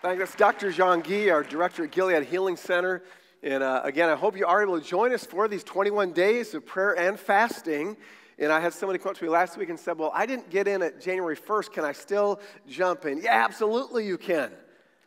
Thank That's Dr. Jean Guy, our director at Gilead Healing Center. And uh, again, I hope you are able to join us for these 21 days of prayer and fasting. And I had somebody come up to me last week and said, Well, I didn't get in at January 1st. Can I still jump in? Yeah, absolutely, you can.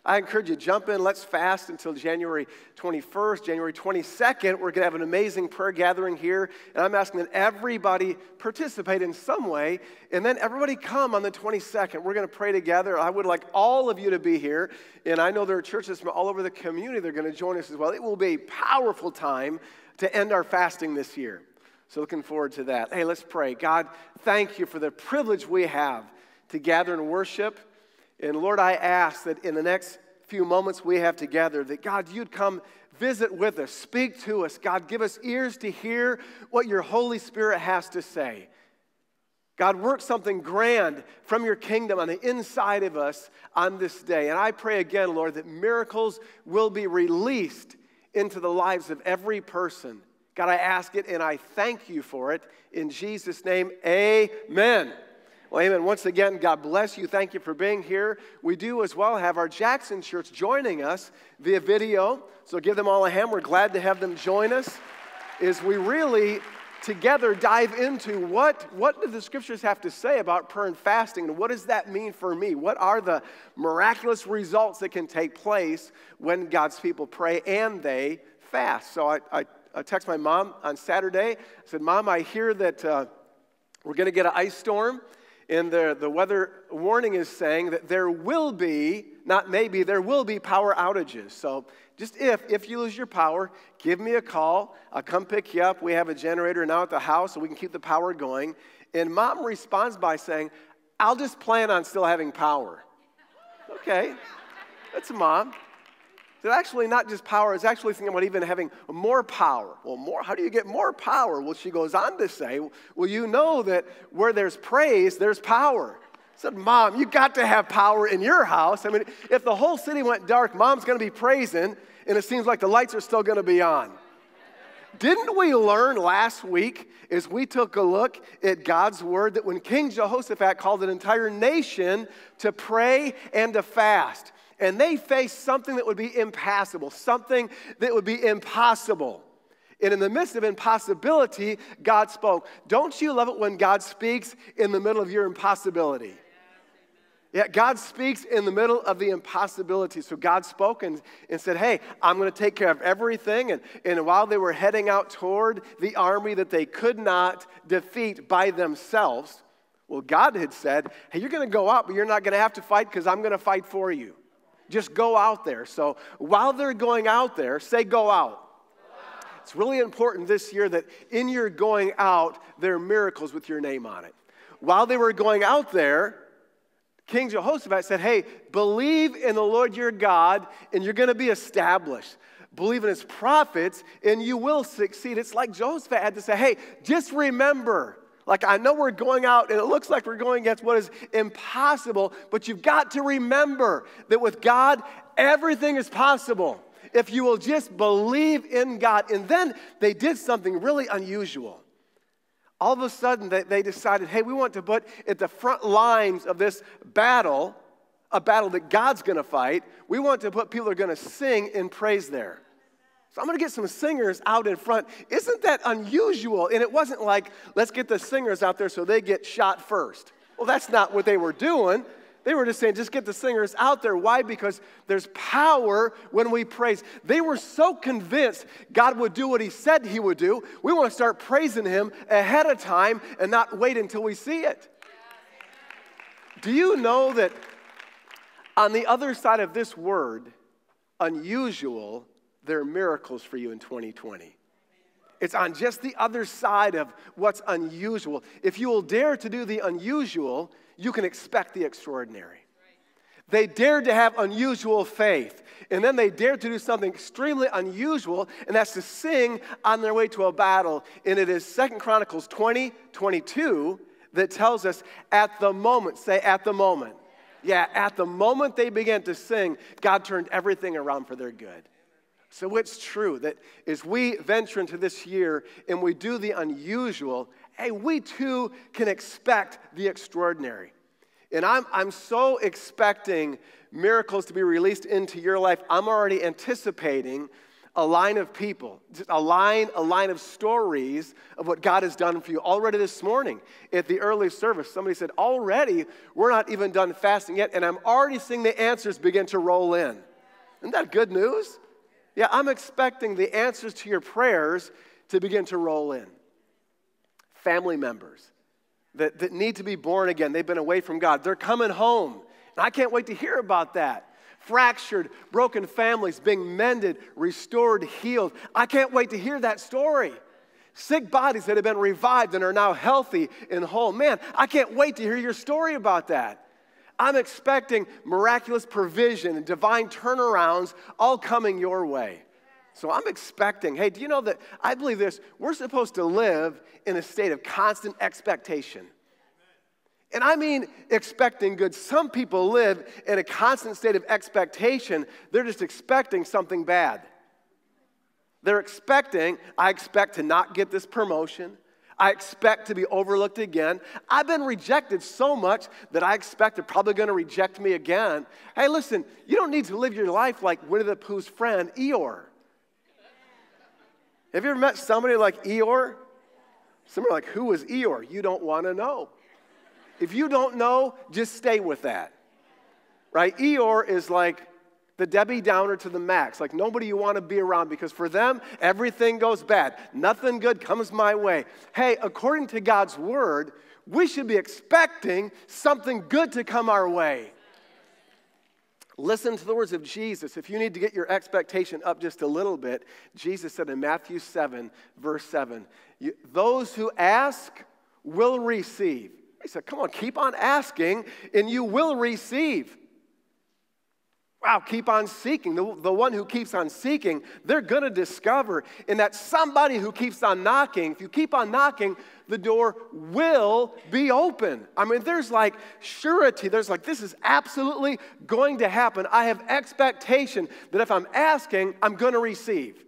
I encourage you, jump in, let's fast until January 21st, January 22nd. We're going to have an amazing prayer gathering here. And I'm asking that everybody participate in some way. And then everybody come on the 22nd. We're going to pray together. I would like all of you to be here. And I know there are churches from all over the community that are going to join us as well. It will be a powerful time to end our fasting this year. So looking forward to that. Hey, let's pray. God, thank you for the privilege we have to gather and worship. And Lord, I ask that in the next few moments we have together, that God, you'd come visit with us, speak to us. God, give us ears to hear what your Holy Spirit has to say. God, work something grand from your kingdom on the inside of us on this day. And I pray again, Lord, that miracles will be released into the lives of every person. God, I ask it and I thank you for it. In Jesus' name, amen. Well, amen. Once again, God bless you. Thank you for being here. We do as well have our Jackson Church joining us via video. So give them all a hand. We're glad to have them join us as we really together dive into what, what do the scriptures have to say about prayer and fasting and what does that mean for me? What are the miraculous results that can take place when God's people pray and they fast? So I, I, I text my mom on Saturday. I said, Mom, I hear that uh, we're going to get an ice storm and the, the weather warning is saying that there will be, not maybe, there will be power outages. So just if, if you lose your power, give me a call. I'll come pick you up. We have a generator now at the house so we can keep the power going. And mom responds by saying, I'll just plan on still having power. Okay, that's mom. It's actually not just power, it's actually thinking about even having more power. Well, more, how do you get more power? Well, she goes on to say, Well, you know that where there's praise, there's power. I said, Mom, you got to have power in your house. I mean, if the whole city went dark, mom's gonna be praising, and it seems like the lights are still gonna be on. Didn't we learn last week as we took a look at God's word that when King Jehoshaphat called an entire nation to pray and to fast, and they faced something that would be impassable, something that would be impossible. And in the midst of impossibility, God spoke. Don't you love it when God speaks in the middle of your impossibility? Yeah, God speaks in the middle of the impossibility. So God spoke and, and said, Hey, I'm going to take care of everything. And, and while they were heading out toward the army that they could not defeat by themselves, well, God had said, Hey, you're going to go out, but you're not going to have to fight because I'm going to fight for you. Just go out there. So while they're going out there, say, go out. It's really important this year that in your going out, there are miracles with your name on it. While they were going out there, King Jehoshaphat said, Hey, believe in the Lord your God, and you're going to be established. Believe in his prophets, and you will succeed. It's like Jehoshaphat had to say, Hey, just remember, like, I know we're going out and it looks like we're going against what is impossible, but you've got to remember that with God, everything is possible if you will just believe in God. And then they did something really unusual. All of a sudden, they, they decided, hey, we want to put at the front lines of this battle, a battle that God's gonna fight, we want to put people who are gonna sing and praise there. So I'm going to get some singers out in front. Isn't that unusual? And it wasn't like, let's get the singers out there so they get shot first. Well, that's not what they were doing. They were just saying, just get the singers out there. Why? Because there's power when we praise. They were so convinced God would do what He said He would do. We want to start praising Him ahead of time and not wait until we see it. Do you know that on the other side of this word, unusual, there are miracles for you in 2020. It's on just the other side of what's unusual. If you will dare to do the unusual, you can expect the extraordinary. They dared to have unusual faith. And then they dared to do something extremely unusual, and that's to sing on their way to a battle. And it is Second Chronicles 20, 22 that tells us at the moment, say at the moment. Yeah, at the moment they began to sing, God turned everything around for their good. So it's true that as we venture into this year and we do the unusual, hey, we too can expect the extraordinary. And I'm, I'm so expecting miracles to be released into your life, I'm already anticipating a line of people, a line, a line of stories of what God has done for you. Already this morning at the early service, somebody said, Already, we're not even done fasting yet, and I'm already seeing the answers begin to roll in. Isn't that good news? Yeah, I'm expecting the answers to your prayers to begin to roll in. Family members that, that need to be born again, they've been away from God, they're coming home. And I can't wait to hear about that fractured, broken families being mended, restored, healed. I can't wait to hear that story. Sick bodies that have been revived and are now healthy and whole. Man, I can't wait to hear your story about that. I'm expecting miraculous provision and divine turnarounds all coming your way. So I'm expecting, hey, do you know that I believe this? We're supposed to live in a state of constant expectation. And I mean expecting good. Some people live in a constant state of expectation. They're just expecting something bad. They're expecting, I expect to not get this promotion. I expect to be overlooked again. I've been rejected so much that I expect they're probably going to reject me again. Hey, listen, you don't need to live your life like Winnie the Pooh's friend, Eeyore. Have you ever met somebody like Eeyore? Somebody like, who is Eeyore? You don't want to know. If you don't know, just stay with that. Right? Eeyore is like the Debbie Downer to the max, like nobody you want to be around because for them, everything goes bad. Nothing good comes my way. Hey, according to God's word, we should be expecting something good to come our way. Listen to the words of Jesus. If you need to get your expectation up just a little bit, Jesus said in Matthew 7, verse 7, Those who ask will receive. He said, Come on, keep on asking, and you will receive. Wow, keep on seeking. The, the one who keeps on seeking, they're going to discover. And that somebody who keeps on knocking, if you keep on knocking, the door will be open. I mean, there's like surety. There's like, this is absolutely going to happen. I have expectation that if I'm asking, I'm going to receive.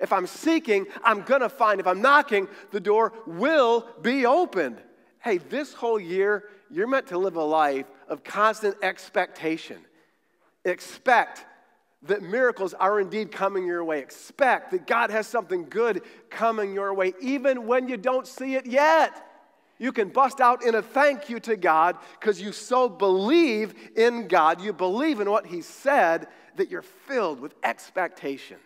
If I'm seeking, I'm going to find. If I'm knocking, the door will be opened hey, this whole year, you're meant to live a life of constant expectation. Expect that miracles are indeed coming your way. Expect that God has something good coming your way, even when you don't see it yet. You can bust out in a thank you to God because you so believe in God, you believe in what He said, that you're filled with expectation.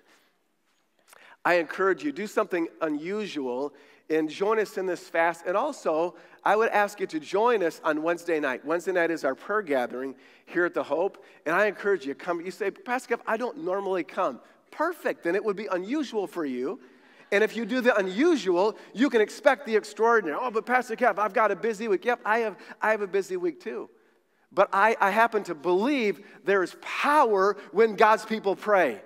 I encourage you, do something unusual and join us in this fast. And also, I would ask you to join us on Wednesday night. Wednesday night is our prayer gathering here at the Hope. And I encourage you, to come. You say, Pastor Kev, I don't normally come. Perfect. Then it would be unusual for you. And if you do the unusual, you can expect the extraordinary. Oh, but Pastor Kev, I've got a busy week. Yep, I have, I have a busy week too. But I, I happen to believe there is power when God's people pray.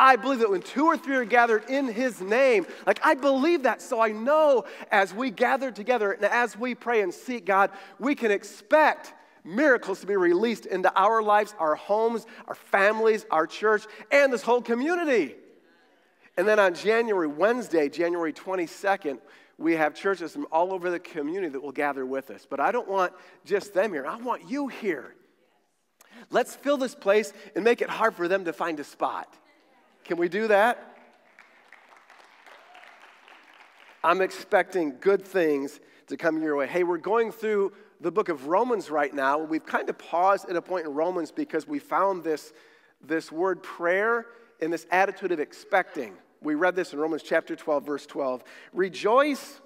I believe that when two or three are gathered in his name, like I believe that. So I know as we gather together and as we pray and seek God, we can expect miracles to be released into our lives, our homes, our families, our church, and this whole community. And then on January, Wednesday, January 22nd, we have churches from all over the community that will gather with us. But I don't want just them here, I want you here. Let's fill this place and make it hard for them to find a spot. Can we do that? I'm expecting good things to come your way. Hey, we're going through the book of Romans right now. We've kind of paused at a point in Romans because we found this, this word prayer and this attitude of expecting. We read this in Romans chapter 12, verse 12. Rejoice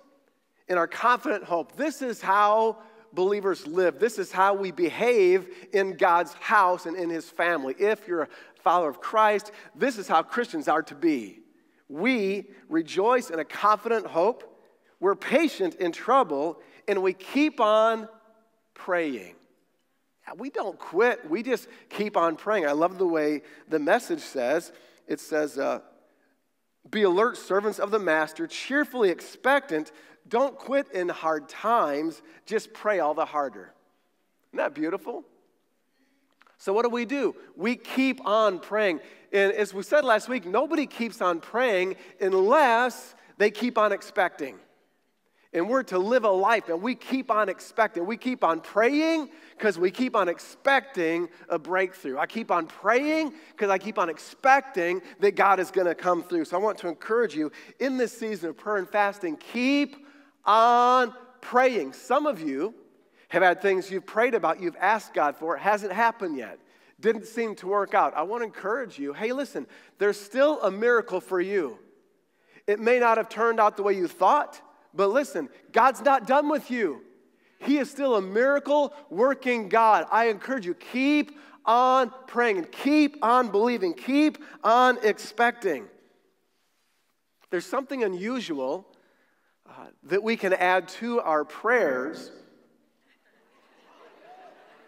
in our confident hope. This is how believers live. This is how we behave in God's house and in his family. If you're follower of Christ, this is how Christians are to be. We rejoice in a confident hope, we're patient in trouble, and we keep on praying. We don't quit, we just keep on praying. I love the way the message says it says, uh, Be alert, servants of the master, cheerfully expectant. Don't quit in hard times, just pray all the harder. Isn't that beautiful? So, what do we do? We keep on praying. And as we said last week, nobody keeps on praying unless they keep on expecting. And we're to live a life, and we keep on expecting. We keep on praying because we keep on expecting a breakthrough. I keep on praying because I keep on expecting that God is going to come through. So I want to encourage you in this season of prayer and fasting, keep on praying. Some of you have had things you've prayed about, you've asked God for, it hasn't happened yet. Didn't seem to work out. I want to encourage you hey, listen, there's still a miracle for you. It may not have turned out the way you thought, but listen, God's not done with you. He is still a miracle working God. I encourage you, keep on praying and keep on believing, keep on expecting. There's something unusual uh, that we can add to our prayers.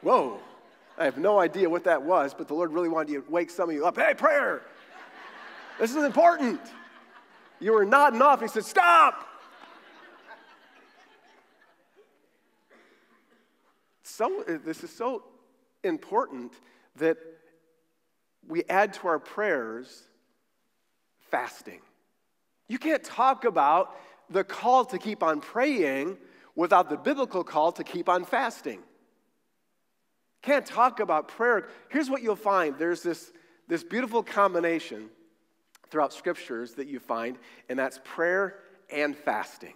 Whoa, I have no idea what that was, but the Lord really wanted you to wake some of you up. Hey, prayer! This is important. You were nodding off. He said, Stop! So, uh, this is so important that we add to our prayers fasting. You can't talk about the call to keep on praying without the biblical call to keep on fasting. Can't talk about prayer. Here's what you'll find there's this, this beautiful combination throughout scriptures that you find, and that's prayer and fasting.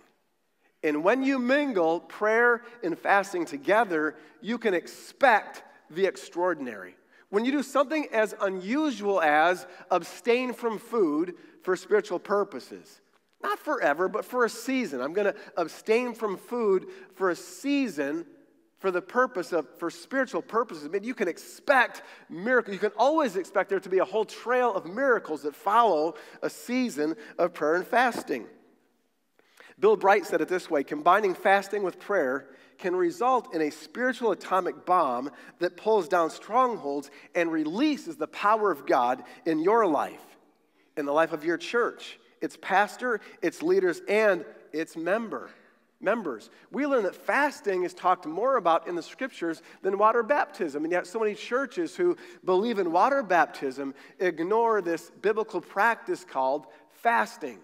And when you mingle prayer and fasting together, you can expect the extraordinary. When you do something as unusual as abstain from food for spiritual purposes, not forever, but for a season. I'm going to abstain from food for a season for the purpose of, for spiritual purposes. I mean, you can expect miracles. You can always expect there to be a whole trail of miracles that follow a season of prayer and fasting. Bill Bright said it this way combining fasting with prayer can result in a spiritual atomic bomb that pulls down strongholds and releases the power of God in your life, in the life of your church, its pastor, its leaders, and its member members. We learn that fasting is talked more about in the scriptures than water baptism. And yet, so many churches who believe in water baptism ignore this biblical practice called fasting.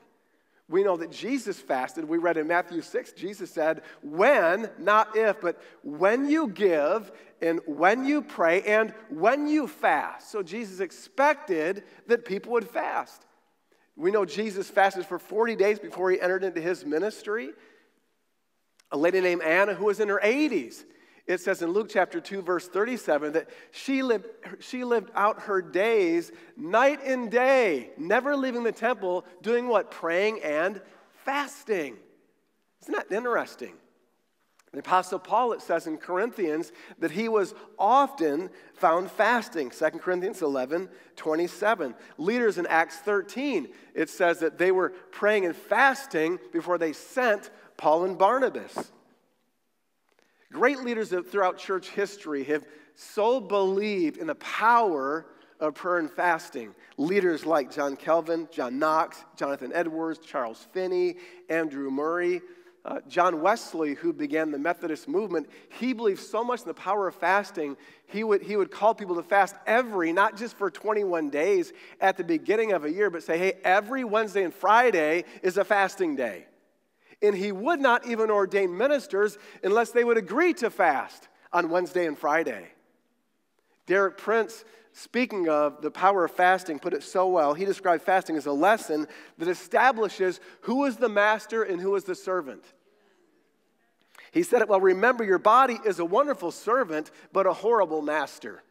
We know that Jesus fasted. We read in Matthew 6, Jesus said, When, not if, but when you give and when you pray and when you fast. So Jesus expected that people would fast. We know Jesus fasted for 40 days before he entered into his ministry a lady named Anna who was in her 80s. It says in Luke chapter 2, verse 37, that she lived, she lived out her days night and day, never leaving the temple, doing what? Praying and fasting. Isn't that interesting? The Apostle Paul, it says in Corinthians, that he was often found fasting. 2 Corinthians 11, 27. Leaders in Acts 13, it says that they were praying and fasting before they sent Paul and Barnabas. Great leaders throughout church history have so believed in the power of prayer and fasting. Leaders like John Calvin, John Knox, Jonathan Edwards, Charles Finney, Andrew Murray, uh, John Wesley, who began the Methodist movement, he believed so much in the power of fasting, he would, he would call people to fast every, not just for 21 days at the beginning of a year, but say, hey, every Wednesday and Friday is a fasting day and he would not even ordain ministers unless they would agree to fast on Wednesday and Friday. Derek Prince, speaking of the power of fasting, put it so well. He described fasting as a lesson that establishes who is the master and who is the servant. He said it Well, remember, your body is a wonderful servant, but a horrible master.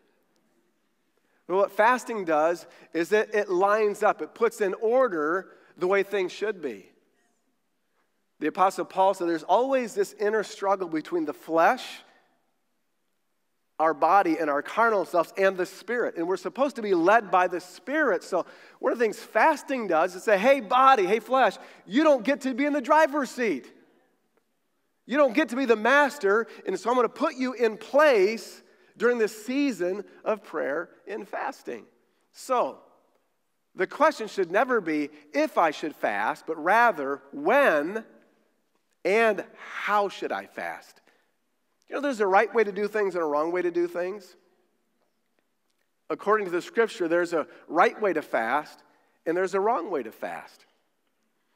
But what fasting does is that it lines up, it puts in order the way things should be. The Apostle Paul said there's always this inner struggle between the flesh, our body, and our carnal selves, and the spirit. And we're supposed to be led by the spirit. So, one of the things fasting does is say, hey, body, hey, flesh, you don't get to be in the driver's seat. You don't get to be the master. And so, I'm going to put you in place during this season of prayer and fasting. So, the question should never be if I should fast, but rather when and how should I fast? You know, there's a right way to do things and a wrong way to do things. According to the scripture, there's a right way to fast and there's a wrong way to fast.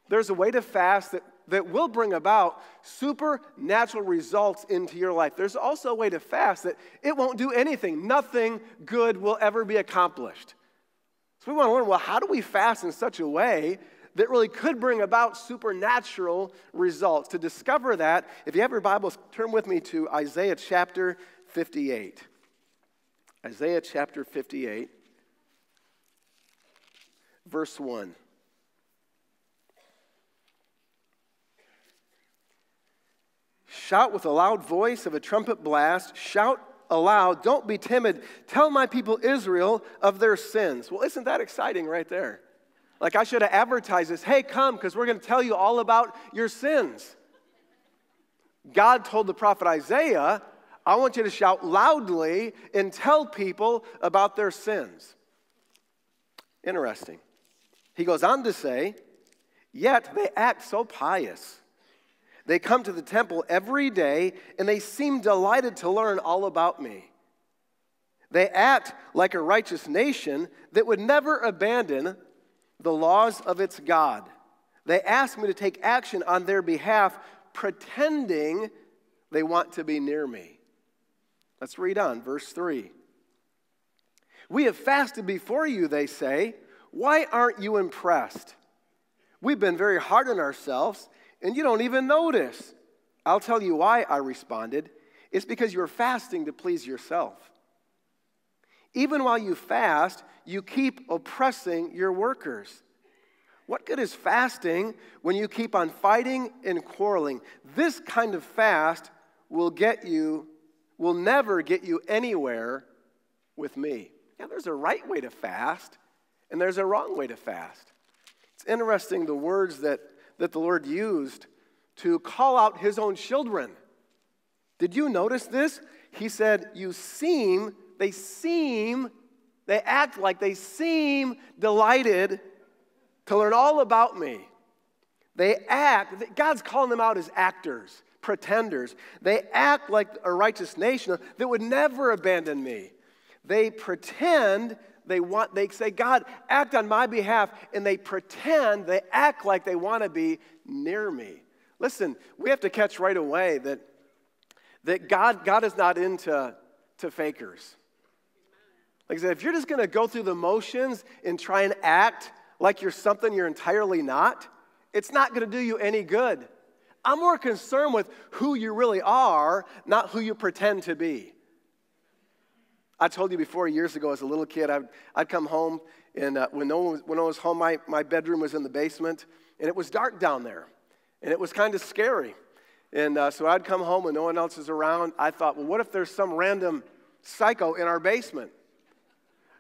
there's a way to fast that, that will bring about supernatural results into your life. There's also a way to fast that it won't do anything. Nothing good will ever be accomplished. So we want to learn well, how do we fast in such a way that really could bring about supernatural results? To discover that, if you have your Bibles, turn with me to Isaiah chapter 58. Isaiah chapter 58, verse 1. Shout with a loud voice of a trumpet blast. Shout aloud. Don't be timid. Tell my people Israel of their sins. Well, isn't that exciting right there? Like I should have advertised this. Hey, come, because we're going to tell you all about your sins. God told the prophet Isaiah, I want you to shout loudly and tell people about their sins. Interesting. He goes on to say, Yet they act so pious. They come to the temple every day and they seem delighted to learn all about me. They act like a righteous nation that would never abandon the laws of its God. They ask me to take action on their behalf, pretending they want to be near me. Let's read on, verse 3. We have fasted before you, they say. Why aren't you impressed? We've been very hard on ourselves and you don't even notice. I'll tell you why, I responded. It's because you're fasting to please yourself. Even while you fast, you keep oppressing your workers. What good is fasting when you keep on fighting and quarreling? This kind of fast will get you, will never get you anywhere with me. Yeah, there's a right way to fast, and there's a wrong way to fast. It's interesting the words that that the Lord used to call out his own children. Did you notice this? He said, You seem, they seem, they act like they seem delighted to learn all about me. They act, God's calling them out as actors, pretenders. They act like a righteous nation that would never abandon me. They pretend they want, they say, God, act on my behalf, and they pretend, they act like they want to be near me. Listen, we have to catch right away that, that God, God is not into to fakers. Like I said, if you're just going to go through the motions and try and act like you're something you're entirely not, it's not going to do you any good. I'm more concerned with who you really are, not who you pretend to be. I told you before, years ago, as a little kid, I'd, I'd come home, and uh, when, no one was, when I was home, my, my bedroom was in the basement, and it was dark down there, and it was kind of scary. And uh, so I'd come home when no one else is around. I thought, well, what if there's some random psycho in our basement?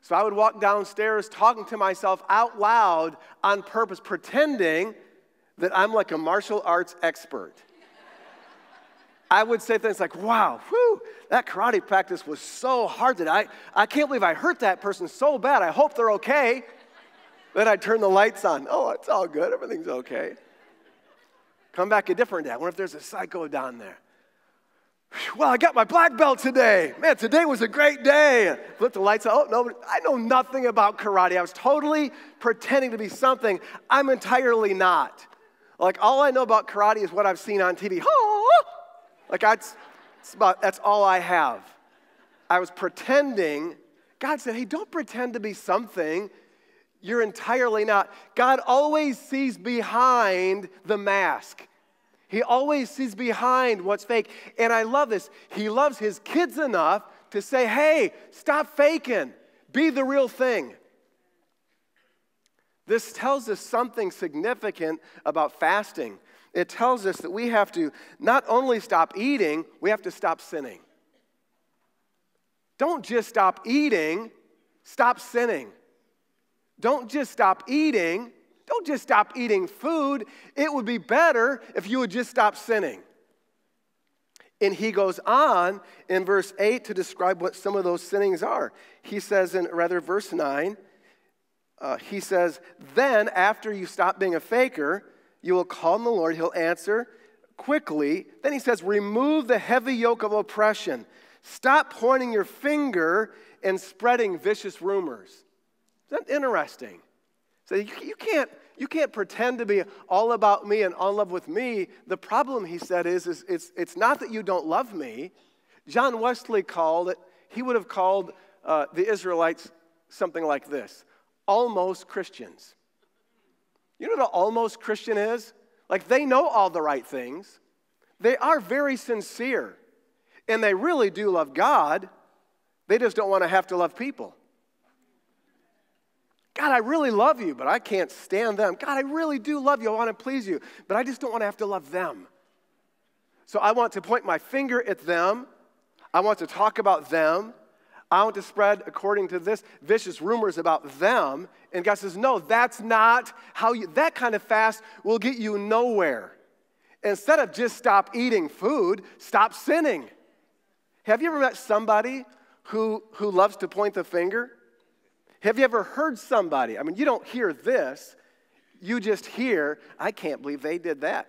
So I would walk downstairs talking to myself out loud on purpose, pretending that I'm like a martial arts expert. I would say things like, wow, whew, that karate practice was so hard that I, I can't believe I hurt that person so bad. I hope they're okay. Then I'd turn the lights on. Oh, it's all good. Everything's okay. Come back a different day. I wonder if there's a psycho down there. Well, I got my black belt today. Man, today was a great day. Flip the lights on. Oh, no, I know nothing about karate. I was totally pretending to be something I'm entirely not. Like, all I know about karate is what I've seen on TV. Like, that's, about, that's all I have. I was pretending. God said, hey, don't pretend to be something you're entirely not. God always sees behind the mask. He always sees behind what's fake. And I love this. He loves his kids enough to say, hey, stop faking, be the real thing. This tells us something significant about fasting it tells us that we have to not only stop eating, we have to stop sinning. Don't just stop eating, stop sinning. Don't just stop eating, don't just stop eating food. It would be better if you would just stop sinning. And he goes on in verse 8 to describe what some of those sinnings are. He says in rather verse 9, uh, he says, Then after you stop being a faker, you will call on the Lord, he'll answer quickly. Then he says, Remove the heavy yoke of oppression. Stop pointing your finger and spreading vicious rumors. Isn't that interesting? So you, you, can't, you can't pretend to be all about me and all in love with me. The problem, he said, is, is it's, it's not that you don't love me. John Wesley called it, he would have called uh, the Israelites something like this almost Christians. You know what an almost Christian is? Like they know all the right things, they are very sincere, and they really do love God. They just don't want to have to love people. God, I really love you, but I can't stand them. God, I really do love you. I want to please you, but I just don't want to have to love them. So I want to point my finger at them. I want to talk about them. I want to spread, according to this, vicious rumors about them. And God says, no, that's not how you, that kind of fast will get you nowhere. Instead of just stop eating food, stop sinning. Have you ever met somebody who, who loves to point the finger? Have you ever heard somebody? I mean, you don't hear this, you just hear, I can't believe they did that.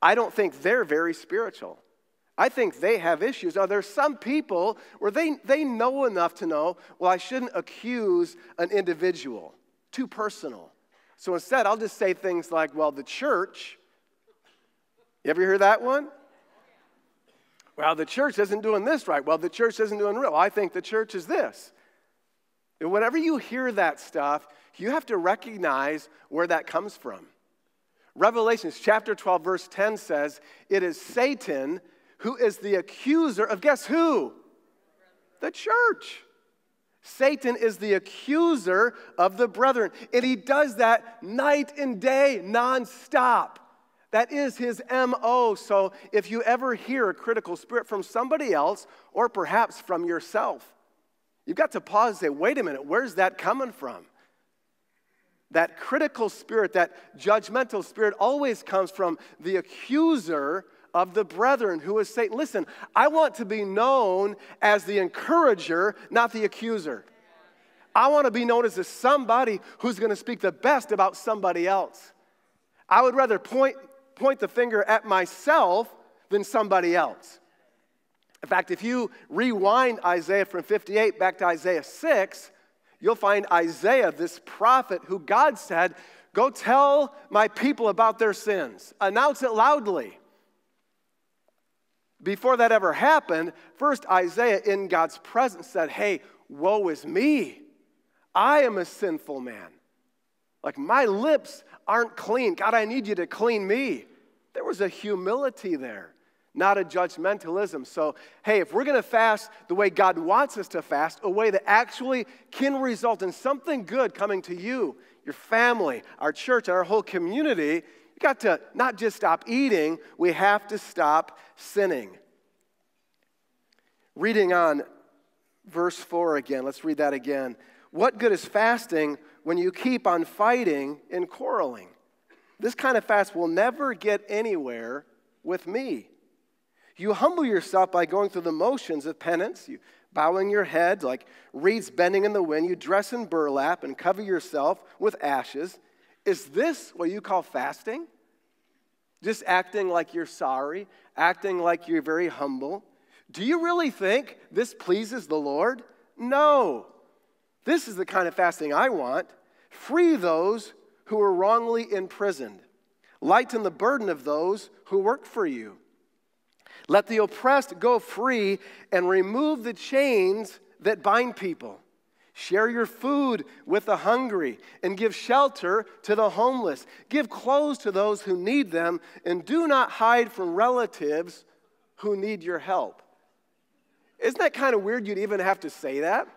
I don't think they're very spiritual. I think they have issues. Now, there's some people where they, they know enough to know, well, I shouldn't accuse an individual. Too personal. So instead, I'll just say things like, well, the church. You ever hear that one? Well, the church isn't doing this right. Well, the church isn't doing real. I think the church is this. And whenever you hear that stuff, you have to recognize where that comes from. Revelations chapter 12, verse 10 says, It is Satan who is the accuser of guess who? The church. Satan is the accuser of the brethren. And he does that night and day, nonstop. That is his MO. So if you ever hear a critical spirit from somebody else, or perhaps from yourself, You've got to pause and say, wait a minute, where's that coming from? That critical spirit, that judgmental spirit always comes from the accuser of the brethren who is Satan. Listen, I want to be known as the encourager, not the accuser. I want to be known as somebody who's going to speak the best about somebody else. I would rather point, point the finger at myself than somebody else. In fact, if you rewind Isaiah from 58 back to Isaiah 6, you'll find Isaiah, this prophet who God said, Go tell my people about their sins, announce it loudly. Before that ever happened, first Isaiah, in God's presence, said, Hey, woe is me. I am a sinful man. Like my lips aren't clean. God, I need you to clean me. There was a humility there not a judgmentalism. So, hey, if we're going to fast the way God wants us to fast, a way that actually can result in something good coming to you, your family, our church, and our whole community, you got to not just stop eating, we have to stop sinning. Reading on verse 4 again, let's read that again. What good is fasting when you keep on fighting and quarreling? This kind of fast will never get anywhere with me. You humble yourself by going through the motions of penance. You bowing your head like reeds bending in the wind. You dress in burlap and cover yourself with ashes. Is this what you call fasting? Just acting like you're sorry, acting like you're very humble. Do you really think this pleases the Lord? No. This is the kind of fasting I want. Free those who are wrongly imprisoned, lighten the burden of those who work for you. Let the oppressed go free and remove the chains that bind people. Share your food with the hungry and give shelter to the homeless. Give clothes to those who need them and do not hide from relatives who need your help. Isn't that kind of weird you'd even have to say that?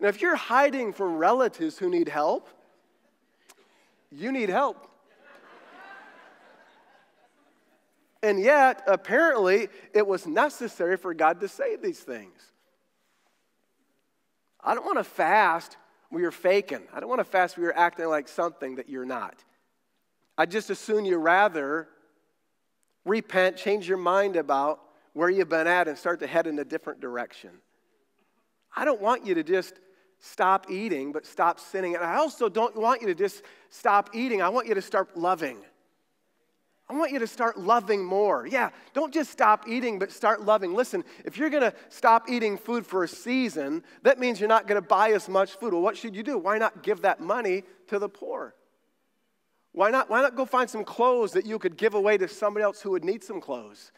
Now, if you're hiding from relatives who need help, you need help. And yet, apparently, it was necessary for God to say these things. I don't want to fast where you're faking. I don't want to fast where you're acting like something that you're not. I just assume you rather repent, change your mind about where you've been at, and start to head in a different direction. I don't want you to just stop eating, but stop sinning. And I also don't want you to just stop eating. I want you to start loving. I want you to start loving more. Yeah, don't just stop eating, but start loving. Listen, if you're gonna stop eating food for a season, that means you're not gonna buy as much food. Well, what should you do? Why not give that money to the poor? Why not, why not go find some clothes that you could give away to somebody else who would need some clothes?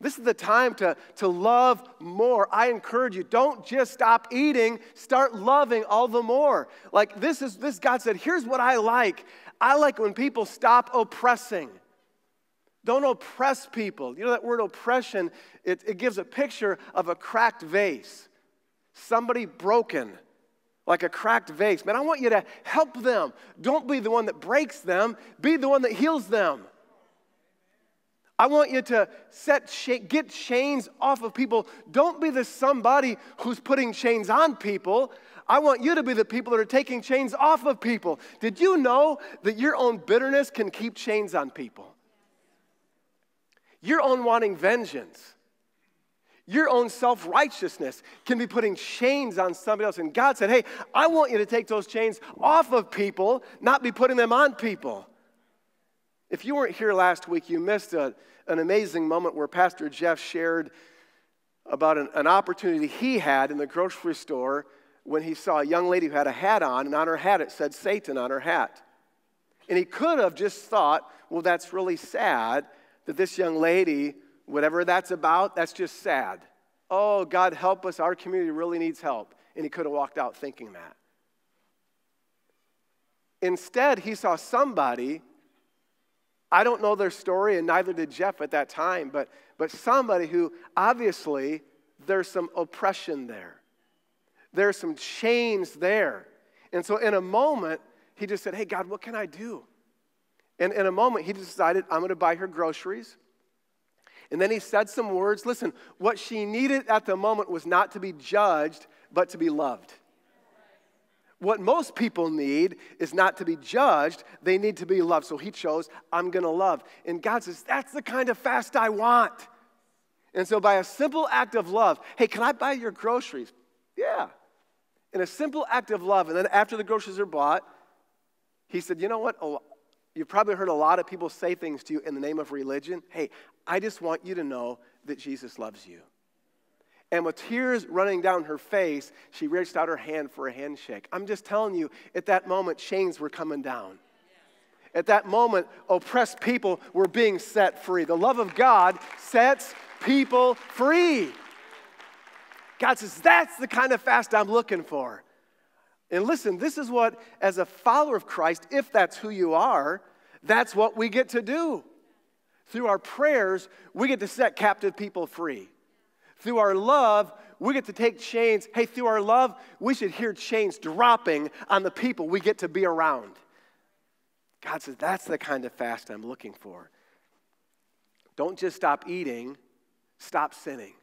This is the time to, to love more. I encourage you, don't just stop eating, start loving all the more. Like this is this God said, here's what I like. I like when people stop oppressing. Don't oppress people. You know that word oppression, it, it gives a picture of a cracked vase, somebody broken, like a cracked vase. Man, I want you to help them. Don't be the one that breaks them, be the one that heals them. I want you to set get chains off of people. Don't be the somebody who's putting chains on people. I want you to be the people that are taking chains off of people. Did you know that your own bitterness can keep chains on people? Your own wanting vengeance, your own self righteousness can be putting chains on somebody else. And God said, Hey, I want you to take those chains off of people, not be putting them on people. If you weren't here last week, you missed a, an amazing moment where Pastor Jeff shared about an, an opportunity he had in the grocery store when he saw a young lady who had a hat on, and on her hat it said Satan on her hat. And he could have just thought, well, that's really sad that this young lady, whatever that's about, that's just sad. Oh, God, help us. Our community really needs help. And he could have walked out thinking that. Instead, he saw somebody, I don't know their story, and neither did Jeff at that time, but, but somebody who obviously there's some oppression there. There's some chains there. And so, in a moment, he just said, Hey, God, what can I do? And in a moment, he decided, I'm going to buy her groceries. And then he said some words. Listen, what she needed at the moment was not to be judged, but to be loved. What most people need is not to be judged, they need to be loved. So he chose, I'm going to love. And God says, That's the kind of fast I want. And so, by a simple act of love, hey, can I buy your groceries? Yeah in a simple act of love. And then after the groceries are bought, he said, You know what? You've probably heard a lot of people say things to you in the name of religion. Hey, I just want you to know that Jesus loves you. And with tears running down her face, she reached out her hand for a handshake. I'm just telling you, at that moment, chains were coming down. At that moment, oppressed people were being set free. The love of God sets people free. God says, That's the kind of fast I'm looking for. And listen, this is what, as a follower of Christ, if that's who you are, that's what we get to do. Through our prayers, we get to set captive people free. Through our love, we get to take chains. Hey, through our love, we should hear chains dropping on the people we get to be around. God says, that's the kind of fast I'm looking for. Don't just stop eating, stop sinning.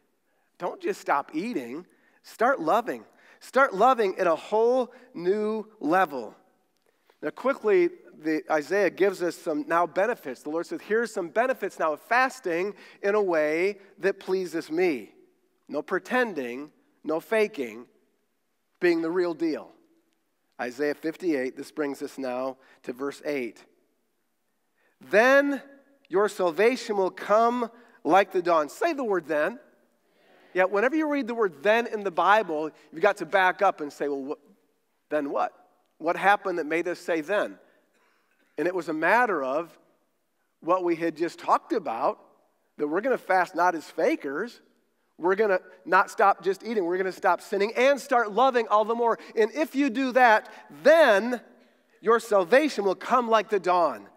Don't just stop eating, start loving. Start loving at a whole new level. Now, quickly, the, Isaiah gives us some now benefits. The Lord says, Here's some benefits now of fasting in a way that pleases me. No pretending, no faking, being the real deal. Isaiah 58, this brings us now to verse 8. Then your salvation will come like the dawn. Say the word then. Yeah, whenever you read the word then in the Bible, you've got to back up and say, well, then what? What happened that made us say then? And it was a matter of what we had just talked about that we're going to fast not as fakers. We're going to not stop just eating. We're going to stop sinning and start loving all the more. And if you do that, then your salvation will come like the dawn.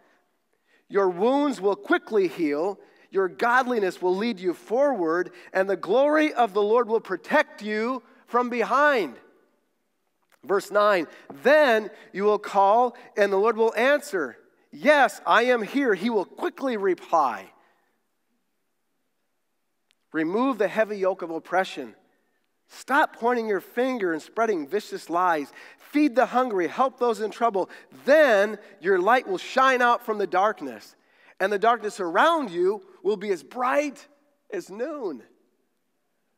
Your wounds will quickly heal your godliness will lead you forward, and the glory of the Lord will protect you from behind. Verse 9, then you will call, and the Lord will answer, Yes, I am here. He will quickly reply. Remove the heavy yoke of oppression. Stop pointing your finger and spreading vicious lies. Feed the hungry, help those in trouble. Then your light will shine out from the darkness, and the darkness around you will be as bright as noon.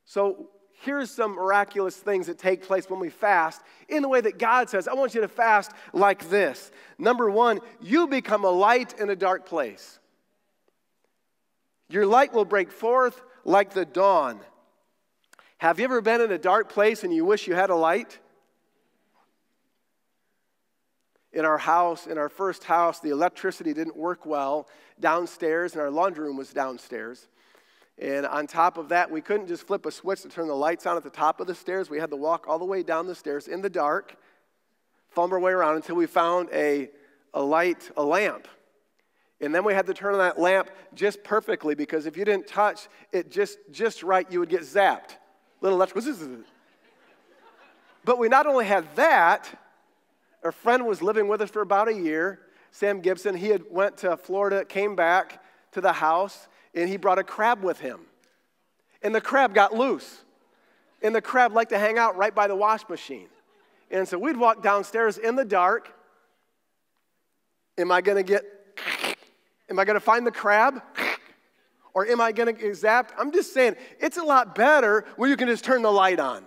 So here's some miraculous things that take place when we fast in the way that God says, I want you to fast like this. Number one, you become a light in a dark place. Your light will break forth like the dawn. Have you ever been in a dark place and you wish you had a light? In our house, in our first house, the electricity didn't work well downstairs, and our laundry room was downstairs. And on top of that, we couldn't just flip a switch to turn the lights on at the top of the stairs. We had to walk all the way down the stairs in the dark, fumble our way around until we found a, a light, a lamp. And then we had to turn on that lamp just perfectly because if you didn't touch it just, just right, you would get zapped. Little electrical. But we not only had that, our friend was living with us for about a year, Sam Gibson. He had went to Florida, came back to the house, and he brought a crab with him. And the crab got loose. And the crab liked to hang out right by the wash machine. And so we'd walk downstairs in the dark. Am I going to get, am I going to find the crab? Or am I going to get zapped? I'm just saying, it's a lot better when you can just turn the light on.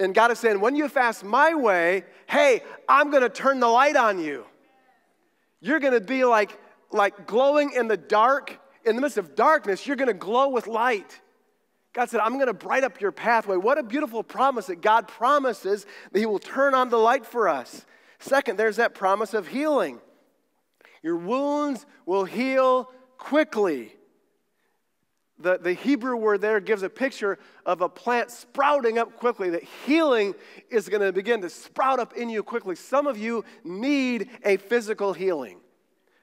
And God is saying, when you fast my way, hey, I'm going to turn the light on you. You're going to be like, like glowing in the dark in the midst of darkness, you're going to glow with light. God said, I'm going to bright up your pathway. What a beautiful promise that God promises that He will turn on the light for us. Second, there's that promise of healing. Your wounds will heal quickly. The, the Hebrew word there gives a picture of a plant sprouting up quickly, that healing is going to begin to sprout up in you quickly. Some of you need a physical healing.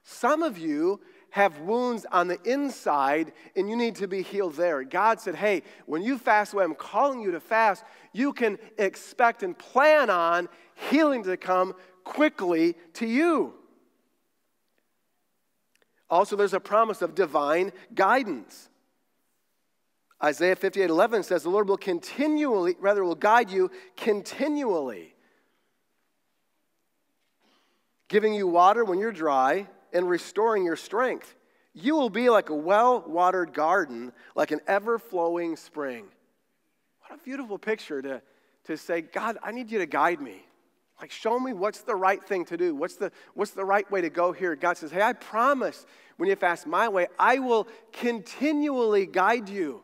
Some of you have wounds on the inside and you need to be healed there. God said, hey, when you fast the way I'm calling you to fast, you can expect and plan on healing to come quickly to you. Also, there's a promise of divine guidance. Isaiah 58 11 says, The Lord will continually, rather, will guide you continually, giving you water when you're dry and restoring your strength. You will be like a well watered garden, like an ever flowing spring. What a beautiful picture to, to say, God, I need you to guide me. Like, show me what's the right thing to do. What's the, what's the right way to go here? God says, Hey, I promise when you fast my way, I will continually guide you.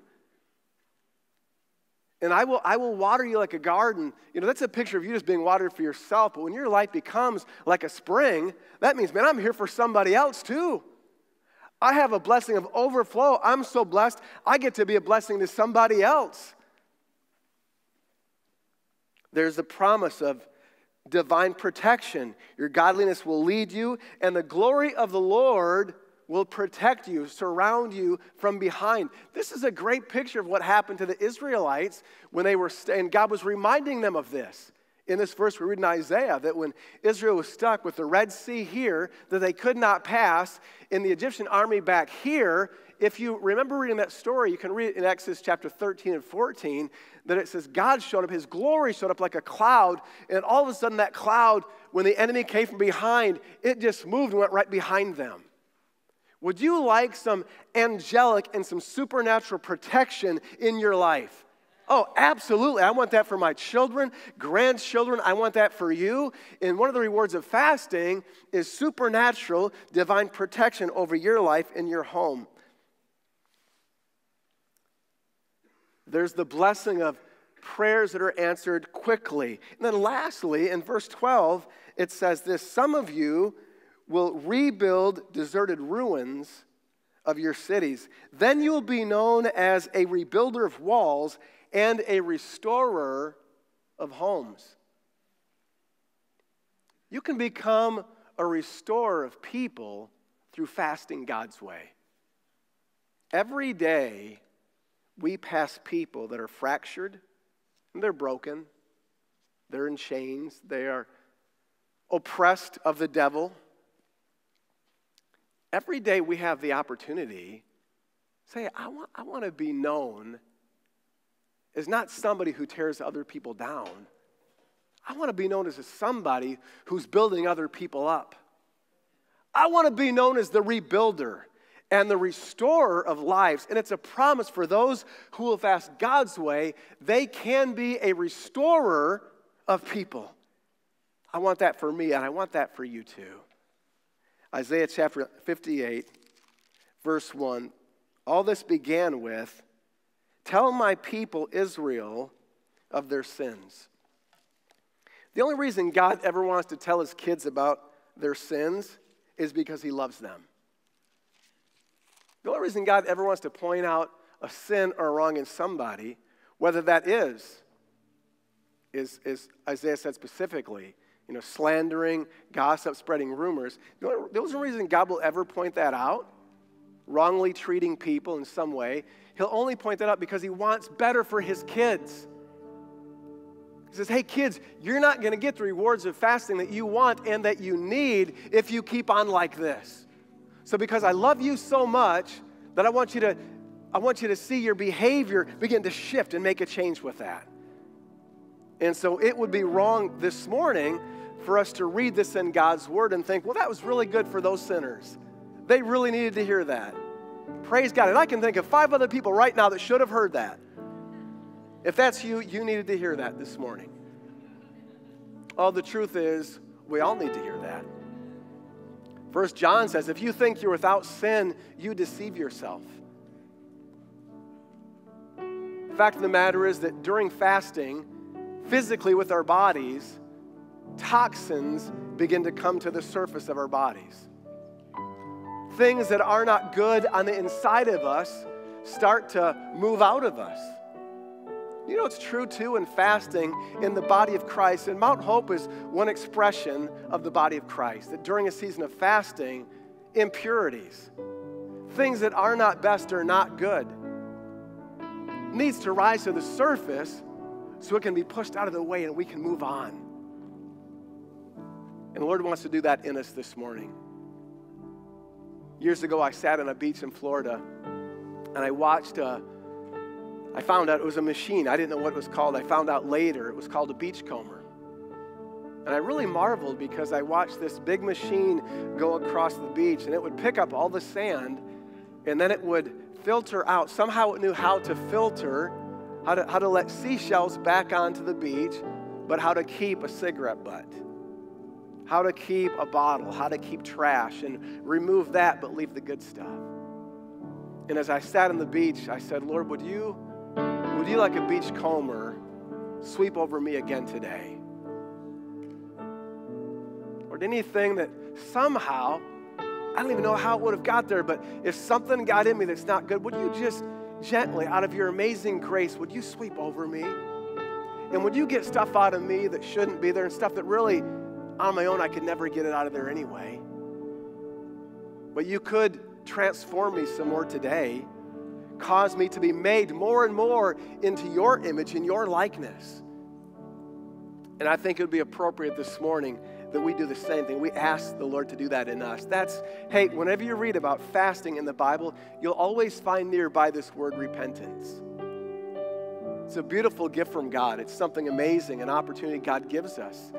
And I will, I will water you like a garden. You know, that's a picture of you just being watered for yourself. But when your life becomes like a spring, that means, man, I'm here for somebody else too. I have a blessing of overflow. I'm so blessed, I get to be a blessing to somebody else. There's the promise of divine protection. Your godliness will lead you, and the glory of the Lord will protect you, surround you from behind. This is a great picture of what happened to the Israelites when they were, and God was reminding them of this. In this verse, we read in Isaiah that when Israel was stuck with the Red Sea here, that they could not pass, in the Egyptian army back here, if you remember reading that story, you can read it in Exodus chapter 13 and 14, that it says God showed up, his glory showed up like a cloud, and all of a sudden that cloud, when the enemy came from behind, it just moved and went right behind them. Would you like some angelic and some supernatural protection in your life? Oh, absolutely. I want that for my children, grandchildren. I want that for you. And one of the rewards of fasting is supernatural divine protection over your life and your home. There's the blessing of prayers that are answered quickly. And then lastly, in verse 12, it says this Some of you will rebuild deserted ruins of your cities. Then you will be known as a rebuilder of walls and a restorer of homes. You can become a restorer of people through fasting God's way. Every day, we pass people that are fractured, and they're broken, they're in chains, they are oppressed of the devil every day we have the opportunity, say, I want, I want to be known as not somebody who tears other people down. I want to be known as somebody who's building other people up. I want to be known as the rebuilder and the restorer of lives. And it's a promise for those who will fast God's way, they can be a restorer of people. I want that for me, and I want that for you too. Isaiah chapter 58, verse 1. all this began with Tell my people Israel of their sins. The only reason God ever wants to tell his kids about their sins is because he loves them. The only reason God ever wants to point out a sin or a wrong in somebody, whether that is, is, is Isaiah said specifically, you know, slandering, gossip, spreading rumors. The only, reason God will ever point that out, wrongly treating people in some way, he'll only point that out because he wants better for his kids. He says, Hey, kids, you're not going to get the rewards of fasting that you want and that you need if you keep on like this. So, because I love you so much that I want you to, I want you to see your behavior begin to shift and make a change with that. And so, it would be wrong this morning for us to read this in God's Word and think, well, that was really good for those sinners. They really needed to hear that. Praise God. And I can think of five other people right now that should have heard that. If that's you, you needed to hear that this morning. Oh, the truth is, we all need to hear that. First John says, if you think you're without sin, you deceive yourself. The fact of the matter is that during fasting, physically with our bodies, toxins begin to come to the surface of our bodies. Things that are not good on the inside of us start to move out of us. You know, it's true too in fasting in the body of Christ. And Mount Hope is one expression of the body of Christ. That during a season of fasting, impurities, things that are not best or not good, needs to rise to the surface so it can be pushed out of the way and we can move on. And the Lord wants to do that in us this morning. Years ago, I sat on a beach in Florida and I watched a I found out it was a machine. I didn't know what it was called. I found out later it was called a beachcomber. And I really marveled because I watched this big machine go across the beach and it would pick up all the sand and then it would filter out. Somehow it knew how to filter, how to, how to let seashells back onto the beach, but how to keep a cigarette butt, how to keep a bottle, how to keep trash and remove that but leave the good stuff. And as I sat on the beach, I said, Lord, would you would you, like a beach comber, sweep over me again today? Or anything that somehow, I don't even know how it would have got there, but if something got in me that's not good, would you just gently, out of your amazing grace, would you sweep over me? And would you get stuff out of me that shouldn't be there and stuff that really, on my own, I could never get it out of there anyway? But you could transform me some more today cause me to be made more and more into your image and your likeness. And I think it would be appropriate this morning that we do the same thing. We ask the Lord to do that in us. That's, hey, whenever you read about fasting in the Bible, you'll always find nearby this word repentance. It's a beautiful gift from God. It's something amazing, an opportunity God gives us.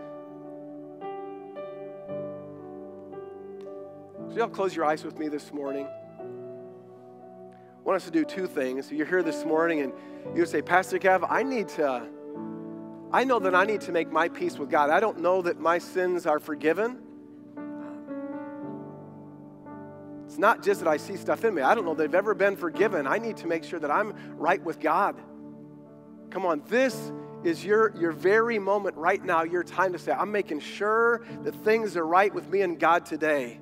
So, y'all close your eyes with me this morning. I want us to do two things. You're here this morning and you say, Pastor Kev, I need to, I know that I need to make my peace with God. I don't know that my sins are forgiven. It's not just that I see stuff in me. I don't know they've ever been forgiven. I need to make sure that I'm right with God. Come on, this is your, your very moment right now, your time to say, I'm making sure that things are right with me and God today.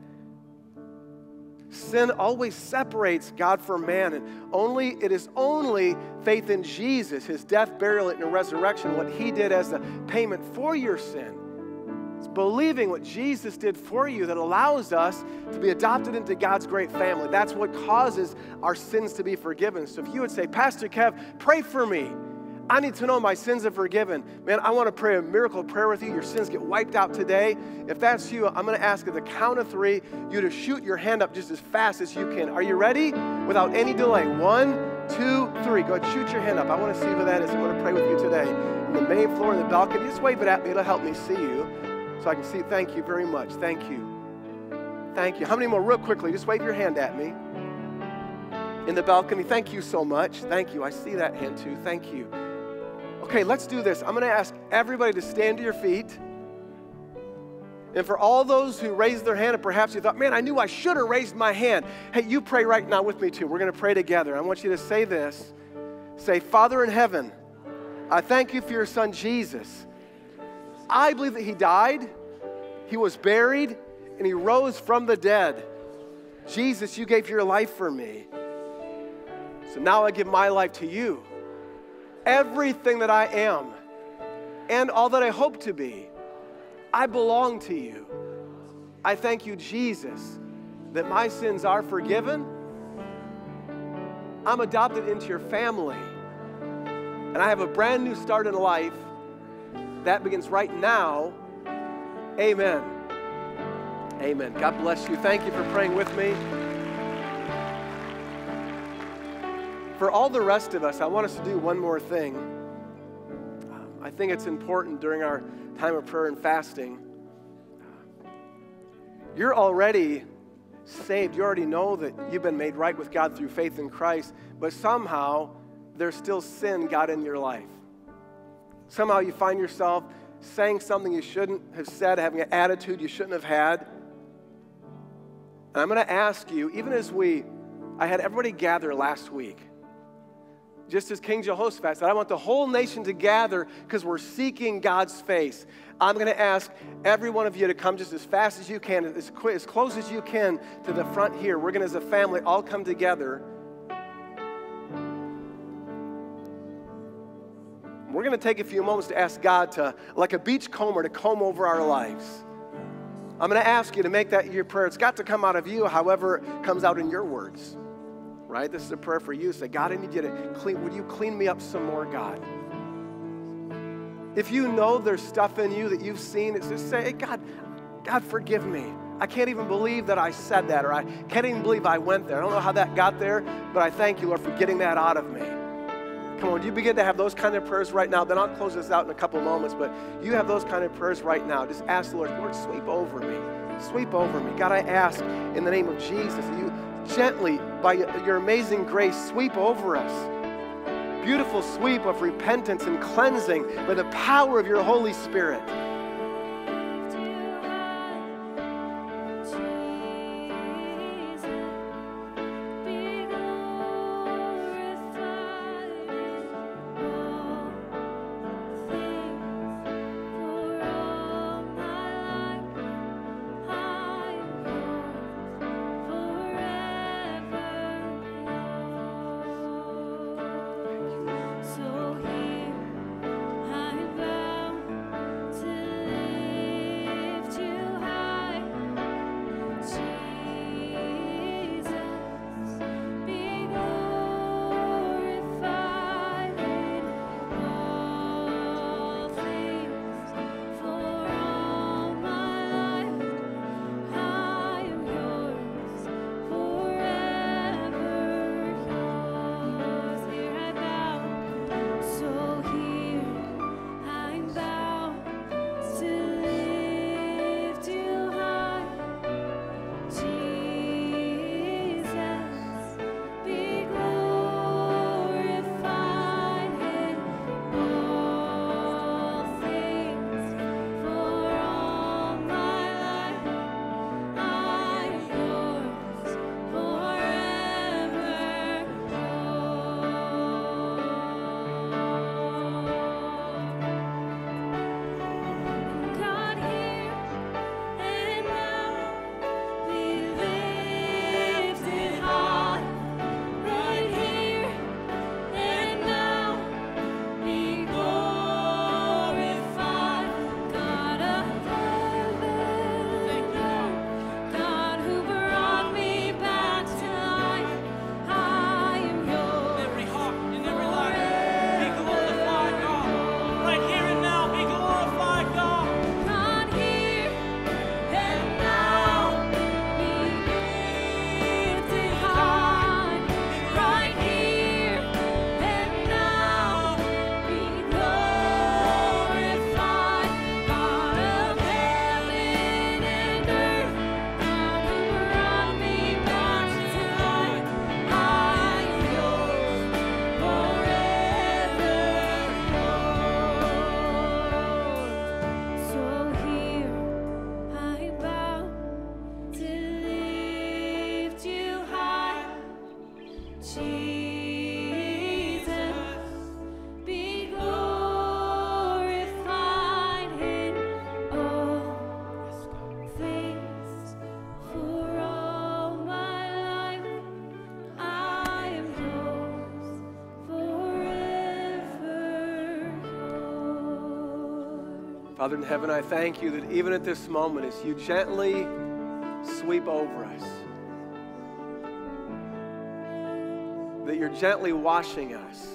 Sin always separates God from man, and only it is only faith in Jesus, his death, burial, and resurrection, what he did as a payment for your sin. It's believing what Jesus did for you that allows us to be adopted into God's great family. That's what causes our sins to be forgiven. So if you would say, Pastor Kev, pray for me. I need to know my sins are forgiven. Man, I want to pray a miracle prayer with you. Your sins get wiped out today. If that's you, I'm going to ask at the count of three you to shoot your hand up just as fast as you can. Are you ready? Without any delay. One, two, three. Go ahead, shoot your hand up. I want to see who that is. I'm going to pray with you today. In the main floor, in the balcony, just wave it at me. It'll help me see you so I can see. Thank you very much. Thank you. Thank you. How many more, real quickly? Just wave your hand at me. In the balcony, thank you so much. Thank you. I see that hand too. Thank you. Okay, let's do this. I'm going to ask everybody to stand to your feet. And for all those who raised their hand and perhaps you thought, man, I knew I should have raised my hand. Hey, you pray right now with me too. We're going to pray together. I want you to say this Say, Father in heaven, I thank you for your son Jesus. I believe that he died, he was buried, and he rose from the dead. Jesus, you gave your life for me. So now I give my life to you. Everything that I am and all that I hope to be, I belong to you. I thank you, Jesus, that my sins are forgiven. I'm adopted into your family. And I have a brand new start in life that begins right now. Amen. Amen. God bless you. Thank you for praying with me. For all the rest of us, I want us to do one more thing. I think it's important during our time of prayer and fasting. You're already saved. You already know that you've been made right with God through faith in Christ, but somehow there's still sin got in your life. Somehow you find yourself saying something you shouldn't have said, having an attitude you shouldn't have had. And I'm going to ask you, even as we, I had everybody gather last week, just as King Jehoshaphat said, I want the whole nation to gather because we're seeking God's face. I'm going to ask every one of you to come just as fast as you can, as, quick, as close as you can to the front here. We're going to, as a family, all come together. We're going to take a few moments to ask God to, like a beach comber, to comb over our lives. I'm going to ask you to make that your prayer. It's got to come out of you, however, it comes out in your words. Right? This is a prayer for you. Say, God, I need you to clean. Would you clean me up some more, God? If you know there's stuff in you that you've seen, it's just say, hey, God, God, forgive me. I can't even believe that I said that, or I can't even believe I went there. I don't know how that got there, but I thank you, Lord, for getting that out of me. Come on, you begin to have those kind of prayers right now. Then I'll close this out in a couple moments, but you have those kind of prayers right now. Just ask the Lord, Lord, sweep over me. Sweep over me. God, I ask in the name of Jesus you gently, by your amazing grace, sweep over us. Beautiful sweep of repentance and cleansing by the power of your Holy Spirit. Father in heaven, I thank you that even at this moment, as you gently sweep over us, that you're gently washing us.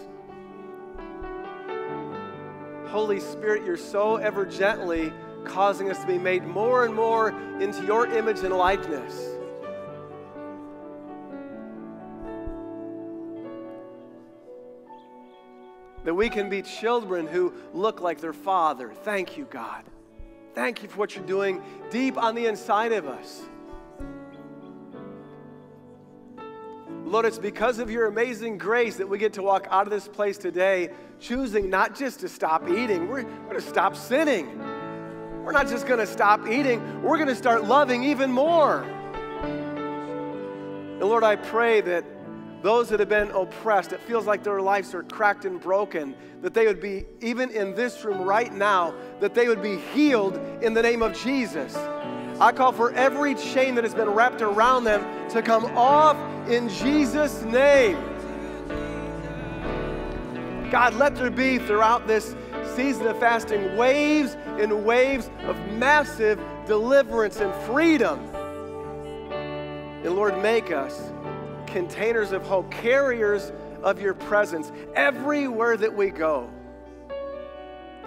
Holy Spirit, you're so ever gently causing us to be made more and more into your image and likeness. That we can be children who look like their Father. Thank you, God. Thank you for what you're doing deep on the inside of us. Lord, it's because of your amazing grace that we get to walk out of this place today choosing not just to stop eating, we're going to stop sinning. We're not just going to stop eating, we're going to start loving even more. And Lord, I pray that those that have been oppressed, it feels like their lives are cracked and broken, that they would be, even in this room right now, that they would be healed in the name of Jesus. I call for every chain that has been wrapped around them to come off in Jesus' name. God, let there be throughout this season of fasting waves and waves of massive deliverance and freedom. And Lord, make us containers of hope, carriers of your presence everywhere that we go.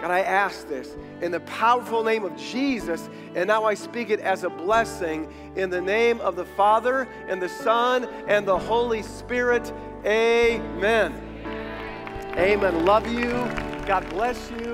God, I ask this in the powerful name of Jesus, and now I speak it as a blessing in the name of the Father and the Son and the Holy Spirit. Amen. Amen. Love you. God bless you.